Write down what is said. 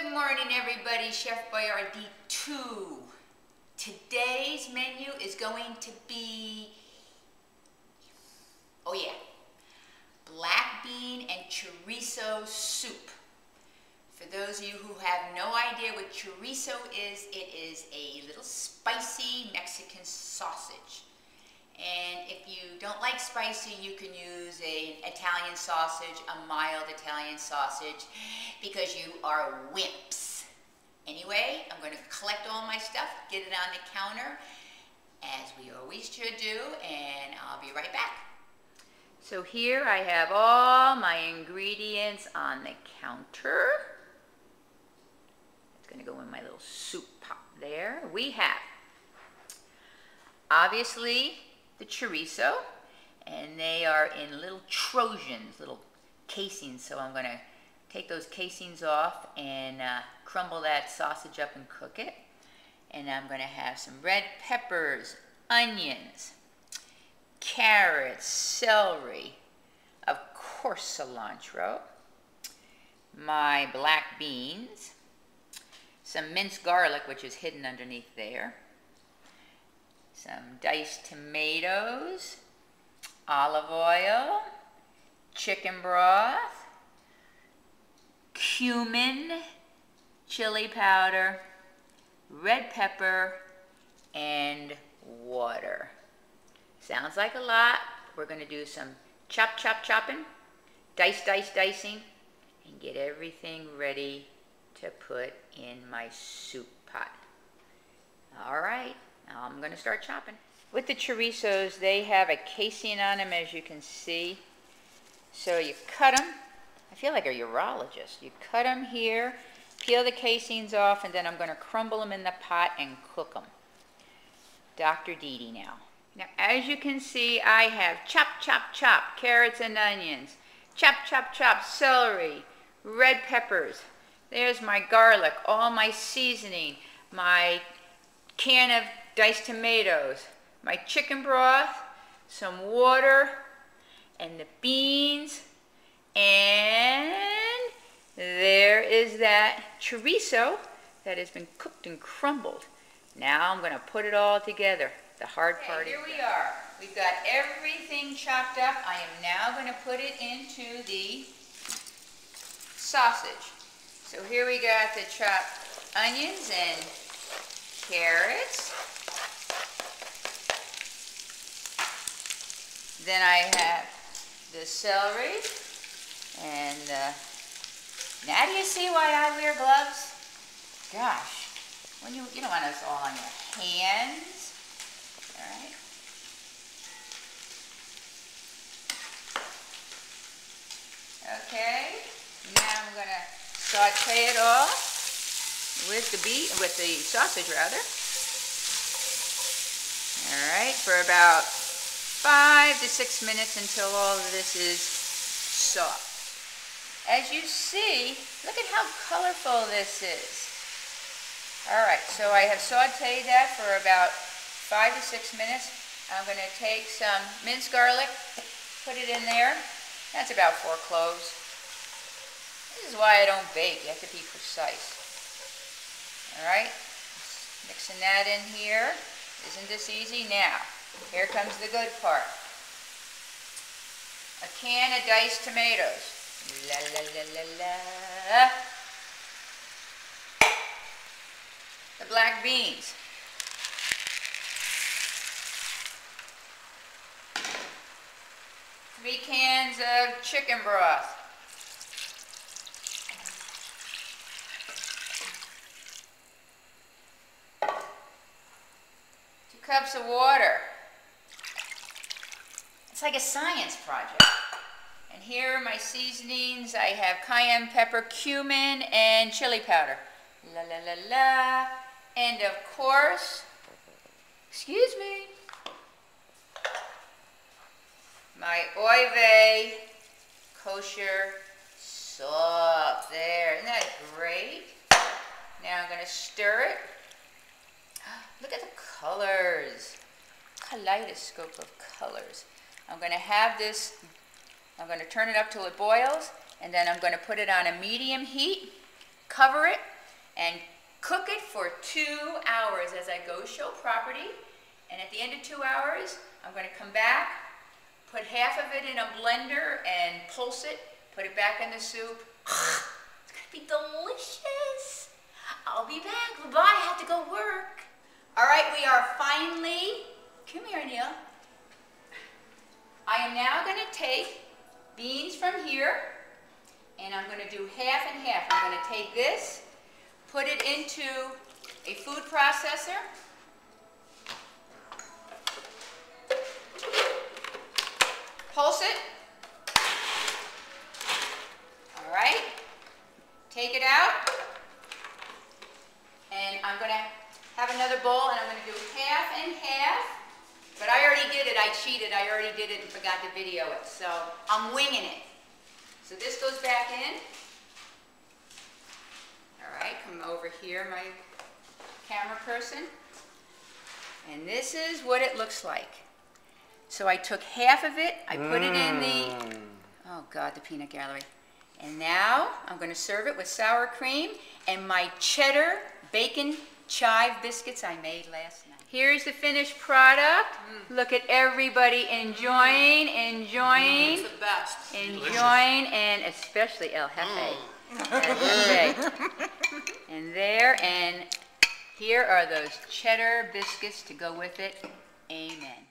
Good morning, everybody. Chef Boyardee 2. Today's menu is going to be, oh yeah, black bean and chorizo soup. For those of you who have no idea what chorizo is, it is a little spicy Mexican sausage. And if don't like spicy, you can use an Italian sausage, a mild Italian sausage, because you are wimps. Anyway, I'm going to collect all my stuff, get it on the counter, as we always should do, and I'll be right back. So here I have all my ingredients on the counter. It's going to go in my little soup pot there. We have, obviously, the chorizo, and they are in little trojans, little casings. So I'm going to take those casings off and uh, crumble that sausage up and cook it. And I'm going to have some red peppers, onions, carrots, celery, of course cilantro, my black beans, some minced garlic, which is hidden underneath there, some diced tomatoes, olive oil, chicken broth, cumin, chili powder, red pepper, and water. Sounds like a lot. We're going to do some chop, chop, chopping, dice, dice, dicing, and get everything ready to put in my soup pot. All right. I'm going to start chopping. With the chorizos, they have a casing on them, as you can see. So you cut them. I feel like a urologist. You cut them here, peel the casings off, and then I'm going to crumble them in the pot and cook them. Dr. Didi now. Now, as you can see, I have chop, chop, chop, carrots and onions, chop, chop, chop, celery, red peppers. There's my garlic, all my seasoning, my can of diced tomatoes, my chicken broth, some water, and the beans, and there is that chorizo that has been cooked and crumbled. Now I'm going to put it all together. The hard okay, part here we are. We've got everything chopped up. I am now going to put it into the sausage. So here we got the chopped onions and carrots. Then I have the celery. And uh, now do you see why I wear gloves? Gosh, when you, you don't want us all on your hands. All right. Okay, now I'm going to saute it all with the beet, with the sausage rather. All right, for about five to six minutes until all of this is soft. As you see, look at how colorful this is. All right, so I have sauteed that for about five to six minutes. I'm going to take some minced garlic, put it in there. That's about four cloves. This is why I don't bake. You have to be precise. All right, mixing that in here. Isn't this easy? Now, here comes the good part. A can of diced tomatoes. La la la la la. The black beans. Three cans of chicken broth. Two cups of water. It's like a science project. And here are my seasonings. I have cayenne pepper, cumin, and chili powder. La la la la. And of course, excuse me, my Oy Vey kosher salt. There, isn't that great? Now I'm going to stir it. Look at the colors. Kaleidoscope of colors. I'm going to have this, I'm going to turn it up till it boils, and then I'm going to put it on a medium heat, cover it and cook it for two hours as I go show property. And at the end of two hours, I'm going to come back, put half of it in a blender and pulse it, put it back in the soup. It's going to be delicious. I'll be back. Bye-bye. I have to go work. All right, we are finally, come here, Neil. I am now going to take beans from here, and I'm going to do half and half. I'm going to take this, put it into a food processor. Pulse it. All right. Take it out. And I'm going to have another bowl, and I'm going to do half and half. But I already did it. I cheated. I already did it and forgot to video it. So I'm winging it. So this goes back in. All right, come over here, my camera person. And this is what it looks like. So I took half of it, I put it in the, mm. oh God, the peanut gallery. And now I'm going to serve it with sour cream and my cheddar bacon chive biscuits I made last night. Here's the finished product. Mm. Look at everybody enjoying, mm. enjoying, mm, It's the best. enjoying, and especially El Jefe. El Jefe. And there, and here are those cheddar biscuits to go with it. Amen.